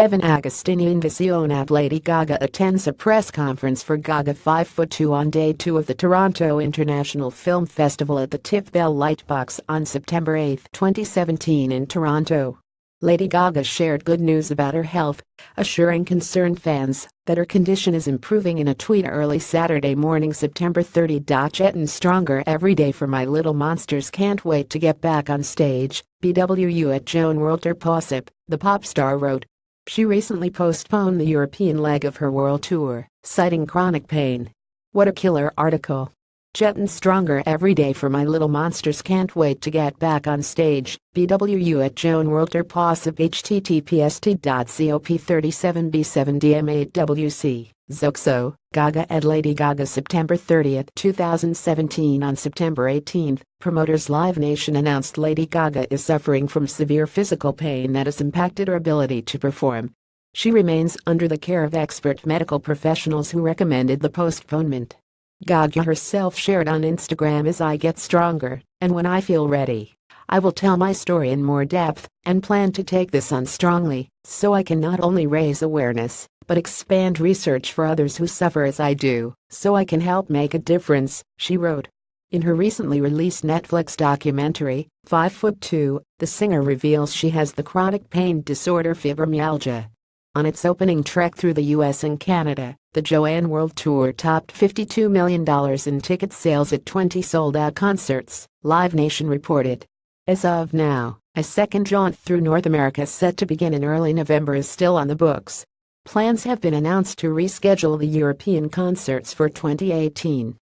Evan Agostini Invisione Lady Gaga attends a press conference for Gaga 5'2 on day 2 of the Toronto International Film Festival at the TIFF Bell Lightbox on September 8, 2017 in Toronto. Lady Gaga shared good news about her health, assuring concerned fans that her condition is improving in a tweet early Saturday morning September 30. Getting stronger every day for my little monsters can't wait to get back on stage, BWU at Joan Walter Possip, the pop star wrote. She recently postponed the European leg of her world tour, citing chronic pain. What a killer article. Jetting stronger every day for my little monsters can't wait to get back on stage. BWU at Joan World Tour Possip https t.cop37b7dm8wc. Zoxo, Gaga and Lady Gaga September 30, 2017 On September 18, promoters Live Nation announced Lady Gaga is suffering from severe physical pain that has impacted her ability to perform. She remains under the care of expert medical professionals who recommended the postponement. Gaga herself shared on Instagram as I get stronger, and when I feel ready, I will tell my story in more depth and plan to take this on strongly so I can not only raise awareness but expand research for others who suffer as I do so I can help make a difference, she wrote. In her recently released Netflix documentary, 5 Foot 2, the singer reveals she has the chronic pain disorder fibromyalgia. On its opening trek through the US and Canada, the Joanne World Tour topped $52 million in ticket sales at 20 sold-out concerts, Live Nation reported. As of now, a second jaunt through North America set to begin in early November is still on the books. Plans have been announced to reschedule the European concerts for 2018.